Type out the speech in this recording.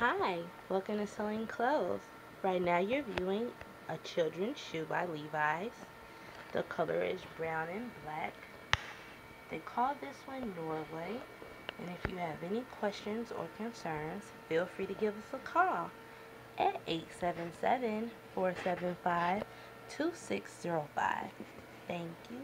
Hi, welcome to Cell N Clothes. Right now you're viewing a children's shoe by Levi's. The color is brown and black. They call this one Norway. And if you have any questions or concerns, feel free to give us a call at 877-475-2605. Thank you.